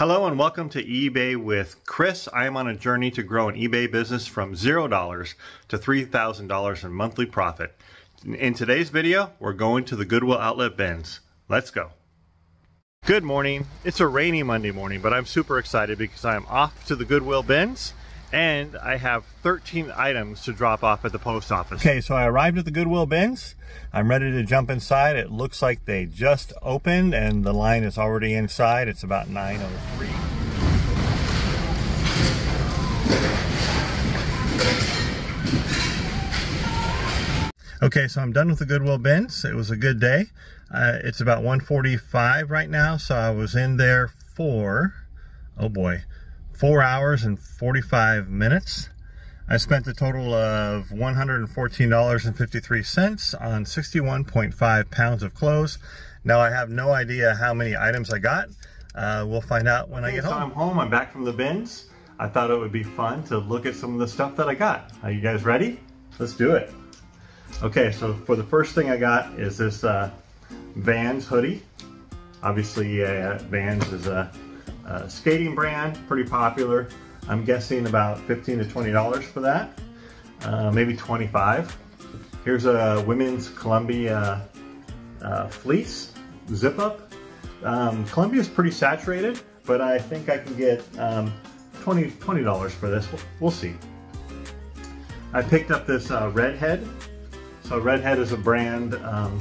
Hello and welcome to eBay with Chris. I am on a journey to grow an eBay business from $0 to $3,000 in monthly profit. In today's video, we're going to the Goodwill Outlet bins. Let's go. Good morning. It's a rainy Monday morning, but I'm super excited because I'm off to the Goodwill bins and I have 13 items to drop off at the post office. Okay, so I arrived at the Goodwill bins. I'm ready to jump inside. It looks like they just opened and the line is already inside. It's about 9.03. Okay, so I'm done with the Goodwill bins. It was a good day. Uh, it's about 1:45 right now, so I was in there for, oh boy, four hours and 45 minutes. I spent a total of $114.53 on 61.5 pounds of clothes. Now I have no idea how many items I got. Uh, we'll find out when okay, I get so home. I'm home, I'm back from the bins. I thought it would be fun to look at some of the stuff that I got. Are you guys ready? Let's do it. Okay, so for the first thing I got is this uh, Vans hoodie. Obviously, uh, Vans is a uh, skating brand, pretty popular. I'm guessing about 15 to $20 for that, uh, maybe 25. Here's a women's Columbia uh, fleece zip up. Um, Columbia is pretty saturated, but I think I can get um, 20 $20 for this. We'll, we'll, see. I picked up this uh, Redhead. So Redhead is a brand um,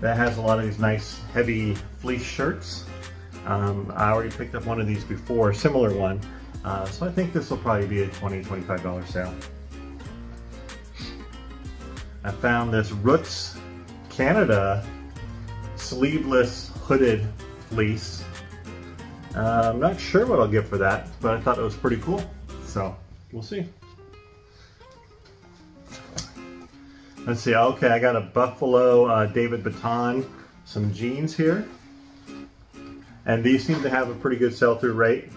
that has a lot of these nice heavy fleece shirts. Um, I already picked up one of these before, a similar one. Uh, so I think this will probably be a $20, $25 sale. I found this Roots Canada sleeveless hooded fleece. Uh, I'm not sure what I'll get for that, but I thought it was pretty cool. So we'll see. Let's see, okay, I got a Buffalo uh, David Bitton, some jeans here. And these seem to have a pretty good sell-through rate.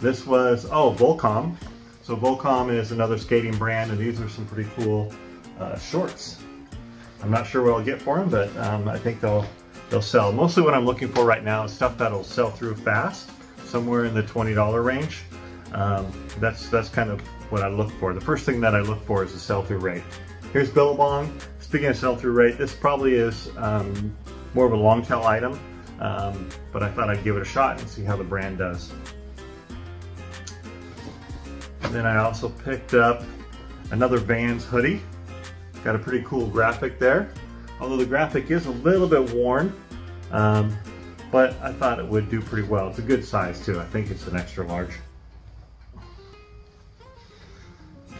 This was, oh, Volcom. So Volcom is another skating brand, and these are some pretty cool uh, shorts. I'm not sure what I'll get for them, but um, I think they'll they'll sell. Mostly what I'm looking for right now is stuff that'll sell through fast, somewhere in the $20 range. Um, that's that's kind of what I look for. The first thing that I look for is the sell-through rate. Here's Billabong. Speaking of sell-through rate, this probably is um, more of a long tail item, um, but I thought I'd give it a shot and see how the brand does. And then I also picked up another Vans hoodie. Got a pretty cool graphic there. Although the graphic is a little bit worn, um, but I thought it would do pretty well. It's a good size too. I think it's an extra large.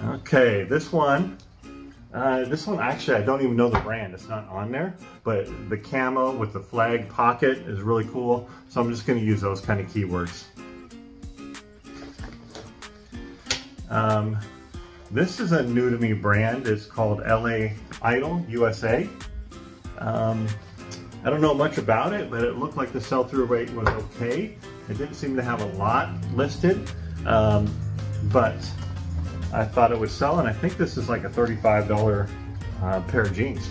Okay, this one uh, this one, actually, I don't even know the brand. It's not on there, but the camo with the flag pocket is really cool. So I'm just gonna use those kind of keywords. Um, this is a new to me brand. It's called LA Idol USA. Um, I don't know much about it, but it looked like the sell-through rate was okay. It didn't seem to have a lot listed, um, but I thought it would sell, and I think this is like a $35 uh, pair of jeans.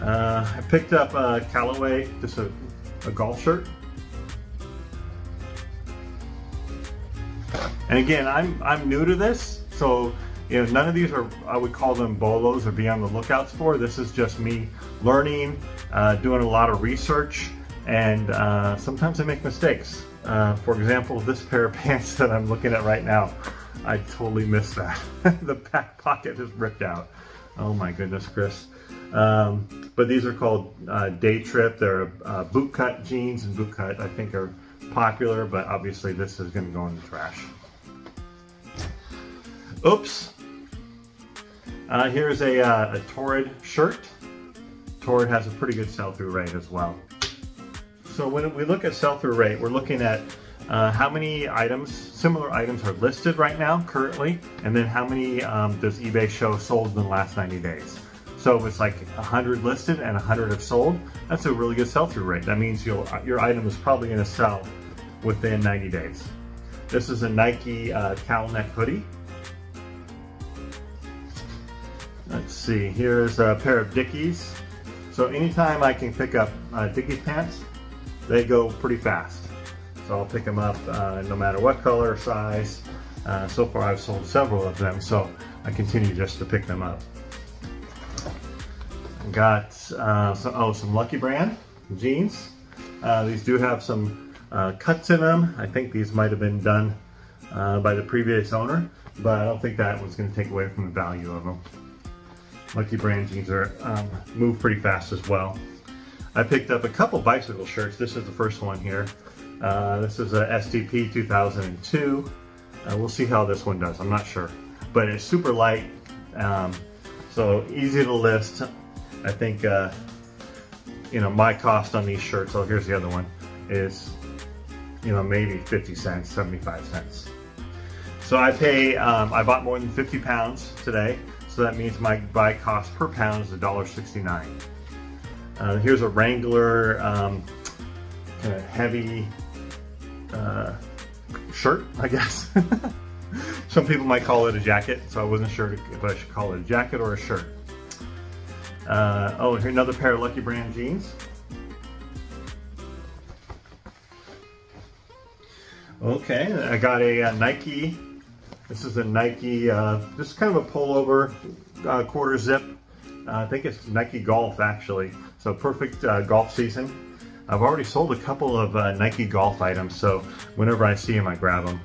Uh, I picked up a Callaway, just a, a golf shirt. And again, I'm, I'm new to this, so you know, none of these are, I would call them bolos or be on the lookouts for. This is just me learning, uh, doing a lot of research, and uh, sometimes I make mistakes. Uh, for example, this pair of pants that I'm looking at right now. I totally missed that. the back pocket is ripped out. Oh my goodness, Chris. Um, but these are called uh, Day Trip. They're uh, bootcut jeans and bootcut I think are popular, but obviously this is gonna go in the trash. Oops. Uh, here's a, uh, a Torrid shirt. Torrid has a pretty good sell-through rate as well. So when we look at sell-through rate, we're looking at uh, how many items, similar items are listed right now currently, and then how many um, does eBay show sold in the last 90 days. So if it's like 100 listed and 100 have sold, that's a really good sell-through rate. That means your item is probably gonna sell within 90 days. This is a Nike uh, cowl neck hoodie. Let's see, here's a pair of Dickies. So anytime I can pick up uh, Dickies pants, they go pretty fast. So I'll pick them up uh, no matter what color or size. Uh, so far I've sold several of them, so I continue just to pick them up. Got uh, some, oh, some Lucky Brand jeans. Uh, these do have some uh, cuts in them. I think these might have been done uh, by the previous owner, but I don't think that was going to take away from the value of them. Lucky Brand jeans are um, move pretty fast as well. I picked up a couple bicycle shirts. This is the first one here. Uh, this is a SDP 2002. Uh, we'll see how this one does. I'm not sure, but it's super light, um, so easy to list. I think uh, you know my cost on these shirts. Oh, here's the other one. Is you know maybe 50 cents, 75 cents. So I pay. Um, I bought more than 50 pounds today, so that means my buy cost per pound is $1.69. Uh, here's a Wrangler um, kind of heavy uh, shirt, I guess. Some people might call it a jacket, so I wasn't sure if I should call it a jacket or a shirt. Uh, oh, here another pair of Lucky Brand jeans. Okay, I got a, a uh, Nike. This is a Nike, uh, just kind of a pullover, uh, quarter zip. Uh, I think it's Nike Golf actually. So perfect uh, golf season. I've already sold a couple of uh, Nike golf items, so whenever I see them, I grab them.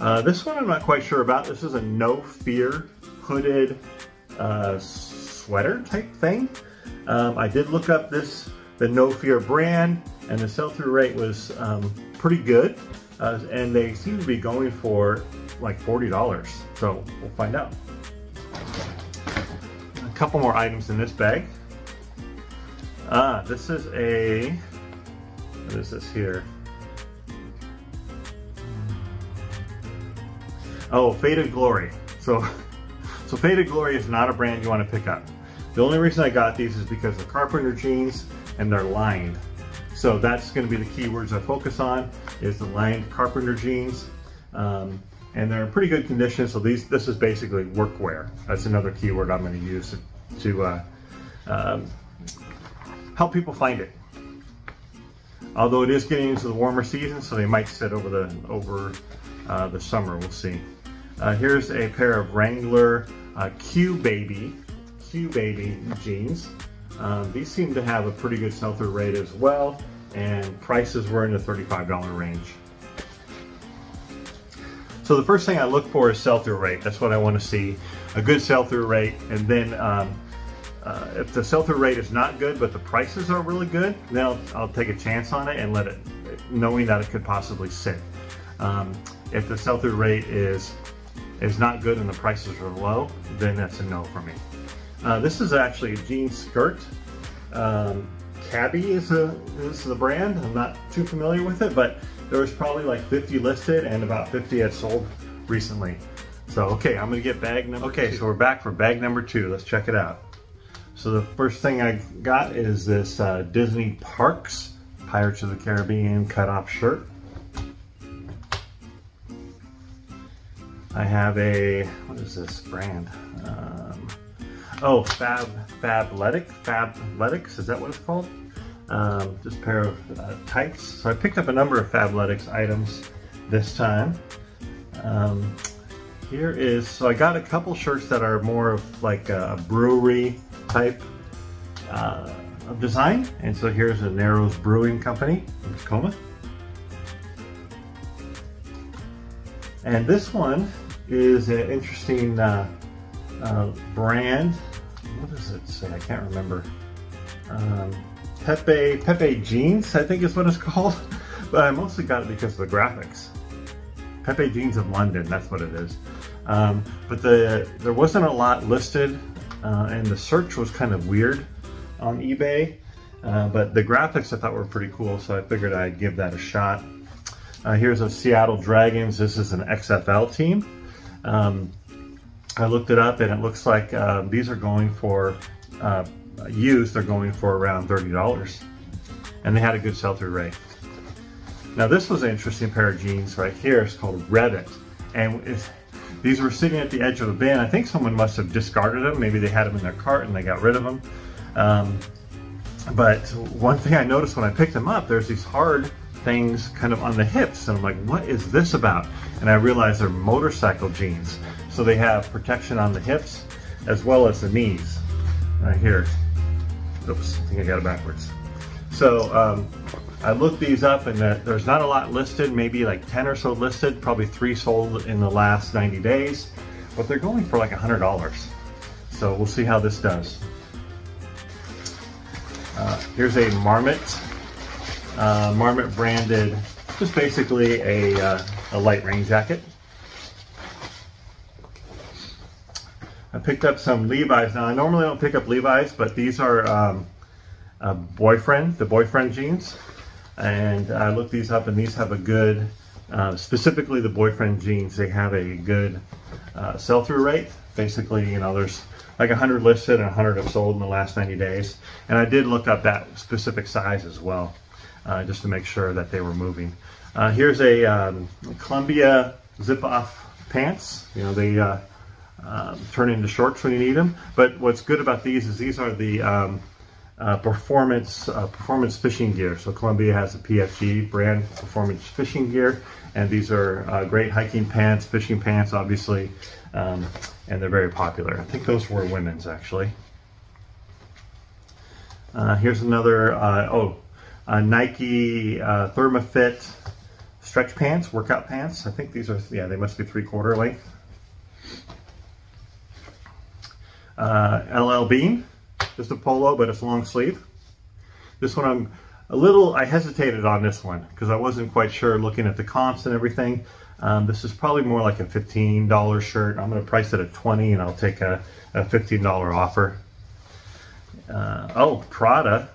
Uh, this one I'm not quite sure about. This is a No Fear hooded uh, sweater type thing. Um, I did look up this, the No Fear brand, and the sell-through rate was um, pretty good. Uh, and they seem to be going for like $40. So we'll find out. A couple more items in this bag. Ah, this is a, what is this here? Oh, Faded Glory. So, so Faded Glory is not a brand you want to pick up. The only reason I got these is because of Carpenter jeans and they're lined. So that's going to be the keywords I focus on is the lined Carpenter jeans. Um, and they're in pretty good condition. So these, this is basically workwear. That's another keyword I'm going to use to, to uh, um, help people find it. Although it is getting into the warmer season, so they might sit over the over uh, the summer. We'll see. Uh, here's a pair of Wrangler uh, Q Baby Q Baby jeans. Um, these seem to have a pretty good sell-through rate as well, and prices were in the $35 range. So the first thing I look for is sell-through rate. That's what I want to see, a good sell-through rate, and then um, uh, if the sell-through rate is not good, but the prices are really good, then I'll, I'll, take a chance on it and let it, knowing that it could possibly sit. Um, if the sell-through rate is is not good and the prices are low, then that's a no for me. Uh, this is actually a jean skirt. Um, Cabi is, a, is the brand. I'm not too familiar with it, but there was probably like 50 listed and about 50 had sold recently. So, okay, I'm gonna get bag number Okay, two. so we're back for bag number two. Let's check it out. So the first thing I got is this uh, Disney Parks Pirates of the Caribbean cut-off shirt. I have a, what is this brand? Um, oh, Fab, Fabletic, Fabletics, is that what it's called? Um, just pair of uh, tights. So I picked up a number of Fabletics items this time. Um, here is, so I got a couple shirts that are more of like a brewery type uh, of design. And so here's a Narrows Brewing Company in Tacoma. And this one is an interesting uh, uh, brand. What does it say? I can't remember. Um, Pepe Pepe Jeans, I think is what it's called. but I mostly got it because of the graphics. Pepe Jeans of London, that's what it is. Um, but the there wasn't a lot listed uh, and the search was kind of weird on eBay. Uh, but the graphics I thought were pretty cool, so I figured I'd give that a shot. Uh, here's a Seattle Dragons. This is an XFL team. Um, I looked it up and it looks like uh, these are going for, uh, used, they're going for around $30. And they had a good sell-through rate. Now this was an interesting pair of jeans right here. It's called Revit. And These were sitting at the edge of a bin. I think someone must have discarded them. Maybe they had them in their cart and they got rid of them. Um, but one thing I noticed when I picked them up, there's these hard things kind of on the hips. And I'm like, what is this about? And I realized they're motorcycle jeans. So they have protection on the hips as well as the knees. Right here. Oops, I think I got it backwards. So um, I looked these up and there's not a lot listed, maybe like 10 or so listed, probably three sold in the last 90 days, but they're going for like $100. So we'll see how this does. Uh, here's a Marmot, uh, Marmot branded, just basically a, uh, a light rain jacket. I picked up some Levi's. Now I normally don't pick up Levi's, but these are um, boyfriend, the boyfriend jeans. And I looked these up and these have a good, uh, specifically the boyfriend jeans, they have a good uh, sell-through rate. Basically, you know, there's like 100 listed and 100 have sold in the last 90 days. And I did look up that specific size as well, uh, just to make sure that they were moving. Uh, here's a um, Columbia zip-off pants. You know, they uh, um, turn into shorts when you need them. But what's good about these is these are the um, uh, performance uh, performance fishing gear. So Columbia has a PFG brand performance fishing gear, and these are uh, great hiking pants, fishing pants, obviously, um, and they're very popular. I think those were women's actually. Uh, here's another, uh, oh, Nike ThermaFit stretch pants, workout pants. I think these are, yeah, they must be three quarter length. LL Bean just a polo, but it's long sleeve. This one I'm a little, I hesitated on this one because I wasn't quite sure looking at the comps and everything. Um, this is probably more like a $15 shirt. I'm going to price it at 20 and I'll take a, a $15 offer. Uh, oh, Prada.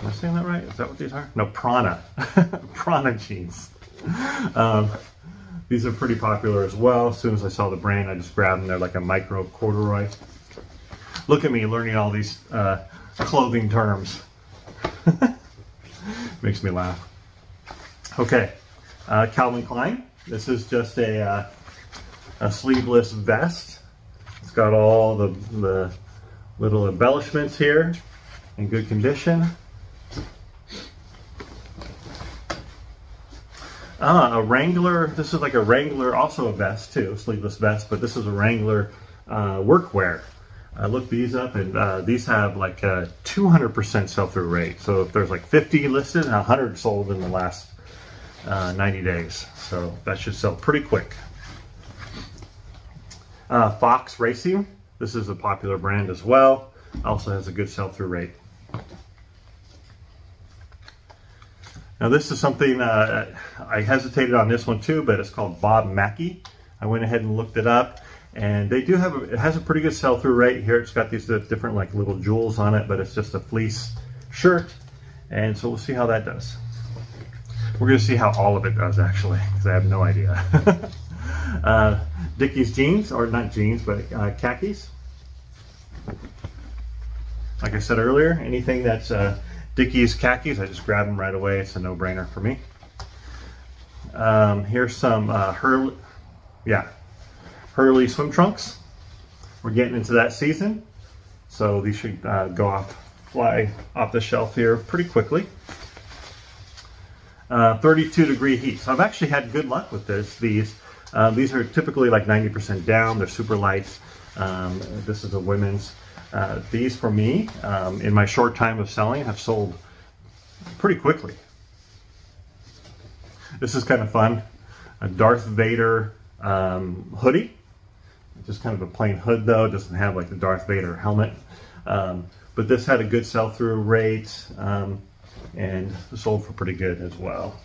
Am I saying that right? Is that what these are? No, Prana. Prana jeans. Um, these are pretty popular as well. As soon as I saw the brand, I just grabbed them. They're like a micro corduroy. Look at me learning all these uh, clothing terms. Makes me laugh. Okay, uh, Calvin Klein. This is just a, uh, a sleeveless vest. It's got all the, the little embellishments here in good condition. Ah, a Wrangler, this is like a Wrangler, also a vest too, sleeveless vest, but this is a Wrangler uh, workwear. I looked these up and uh, these have like a 200% sell-through rate. So if there's like 50 listed, and 100 sold in the last uh, 90 days. So that should sell pretty quick. Uh, Fox Racing, this is a popular brand as well. Also has a good sell-through rate. Now this is something, uh, I hesitated on this one too, but it's called Bob Mackie. I went ahead and looked it up. And they do have, a, it has a pretty good sell-through rate here. It's got these different like little jewels on it, but it's just a fleece shirt. And so we'll see how that does. We're gonna see how all of it does actually, because I have no idea. uh, Dickies jeans, or not jeans, but uh, khakis. Like I said earlier, anything that's uh, Dickies khakis, I just grab them right away. It's a no-brainer for me. Um, here's some uh, Hurley, yeah, Hurley swim trunks. We're getting into that season, so these should uh, go off, fly off the shelf here pretty quickly. Uh, 32 degree heat. So I've actually had good luck with this. These uh, these are typically like 90% down. They're super light. Um, this is a women's. Uh, these for me, um, in my short time of selling, have sold pretty quickly. This is kind of fun. A Darth Vader um, hoodie. Just kind of a plain hood though, it doesn't have like the Darth Vader helmet. Um, but this had a good sell-through rate um, and sold for pretty good as well.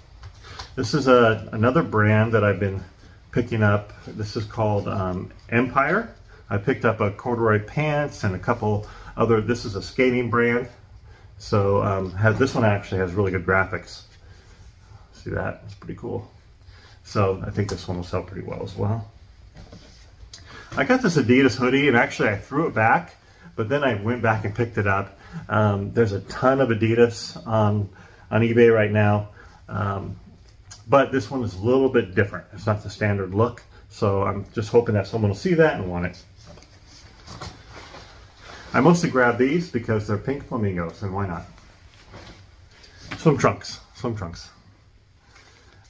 This is a, another brand that I've been picking up. This is called um, Empire. I picked up a corduroy pants and a couple other, this is a skating brand. So um, has, this one actually has really good graphics. See that? It's pretty cool. So I think this one will sell pretty well as well. I got this Adidas hoodie and actually I threw it back, but then I went back and picked it up. Um, there's a ton of Adidas on, on eBay right now, um, but this one is a little bit different. It's not the standard look. So I'm just hoping that someone will see that and want it. I mostly grab these because they're pink flamingos, and why not? Swim trunks, swim trunks.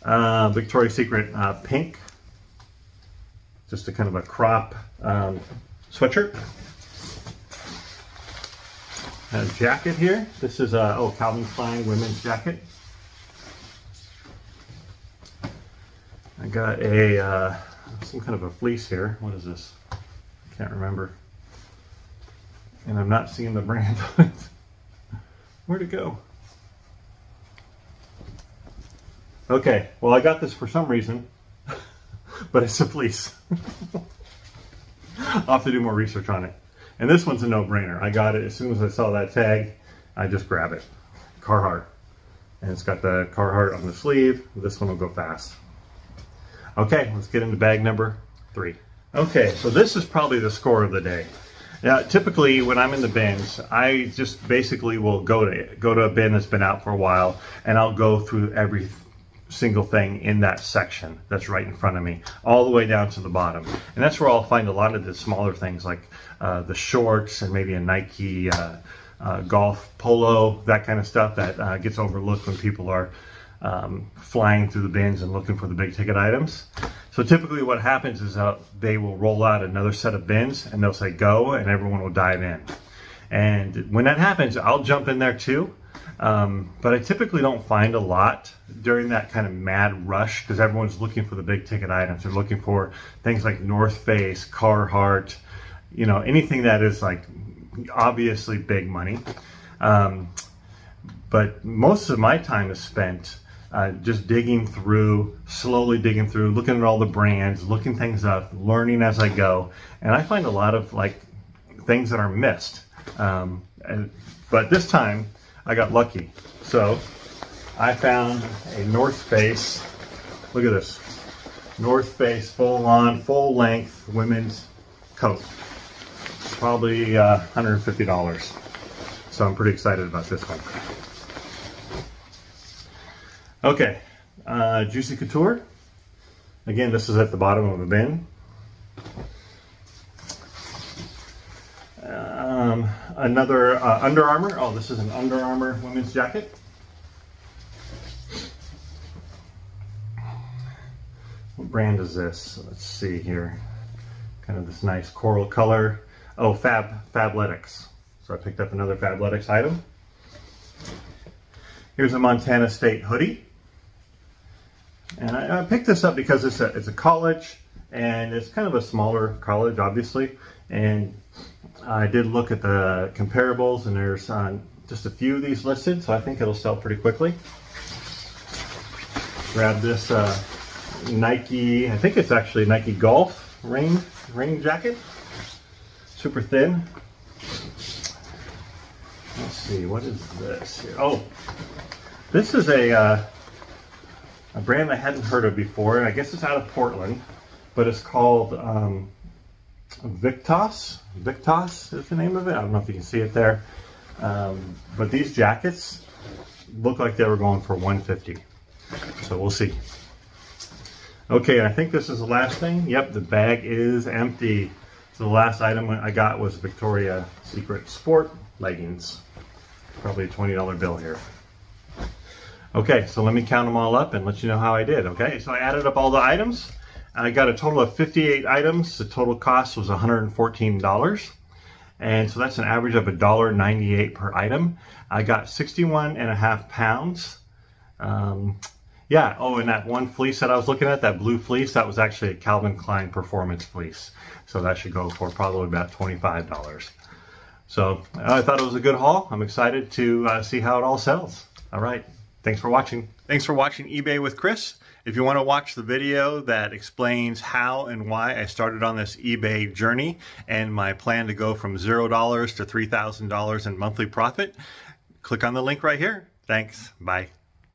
Uh, Victoria's Secret uh, pink, just a kind of a crop um, sweatshirt. A jacket here. This is a oh Calvin Klein women's jacket. I got a uh, some kind of a fleece here. What is this? I can't remember. And I'm not seeing the brand it. Where'd it go? Okay, well I got this for some reason, but it's a fleece. I'll have to do more research on it. And this one's a no-brainer. I got it as soon as I saw that tag, I just grab it. Carhartt. And it's got the Carhartt on the sleeve. This one will go fast. Okay, let's get into bag number three. Okay, so this is probably the score of the day. Now, typically when I'm in the bins, I just basically will go to go to a bin that's been out for a while, and I'll go through every single thing in that section that's right in front of me, all the way down to the bottom. And that's where I'll find a lot of the smaller things like uh, the shorts and maybe a Nike uh, uh, golf polo, that kind of stuff that uh, gets overlooked when people are um, flying through the bins and looking for the big ticket items. So typically what happens is uh, they will roll out another set of bins and they'll say go and everyone will dive in. And when that happens, I'll jump in there too. Um, but I typically don't find a lot during that kind of mad rush because everyone's looking for the big ticket items. They're looking for things like North Face, Carhartt, you know, anything that is like obviously big money. Um, but most of my time is spent uh, just digging through, slowly digging through, looking at all the brands, looking things up, learning as I go. And I find a lot of like things that are missed. Um, and, but this time I got lucky. So I found a North Face, look at this, North Face full on, full length women's coat. Probably uh, $150. So I'm pretty excited about this one. Okay, uh, Juicy Couture. Again, this is at the bottom of the bin. Um, another uh, Under Armour. Oh, this is an Under Armour women's jacket. What brand is this? Let's see here. Kind of this nice coral color. Oh, Fab Fabletics. So I picked up another Fabletics item. Here's a Montana State hoodie. And I, I, picked this up because it's a, it's a college and it's kind of a smaller college, obviously. And I did look at the comparables and there's uh, just a few of these listed, so I think it'll sell pretty quickly. Grab this uh, Nike, I think it's actually Nike Golf rain, rain jacket. Super thin. Let's see, what is this? Oh, this is a, uh, a brand I hadn't heard of before. I guess it's out of Portland, but it's called um, Victos. Victos is the name of it. I don't know if you can see it there. Um, but these jackets look like they were going for 150 So we'll see. Okay, I think this is the last thing. Yep, the bag is empty. So the last item I got was Victoria Secret Sport leggings. Probably a $20 bill here. Okay, so let me count them all up and let you know how I did, okay? So I added up all the items. I got a total of 58 items. The total cost was $114. And so that's an average of $1.98 per item. I got 61 and a half pounds. Um, yeah, oh, and that one fleece that I was looking at, that blue fleece, that was actually a Calvin Klein Performance fleece. So that should go for probably about $25. So I thought it was a good haul. I'm excited to uh, see how it all sells. All right. Thanks for watching. Thanks for watching eBay with Chris. If you want to watch the video that explains how and why I started on this eBay journey and my plan to go from $0 to $3,000 in monthly profit, click on the link right here. Thanks. Bye.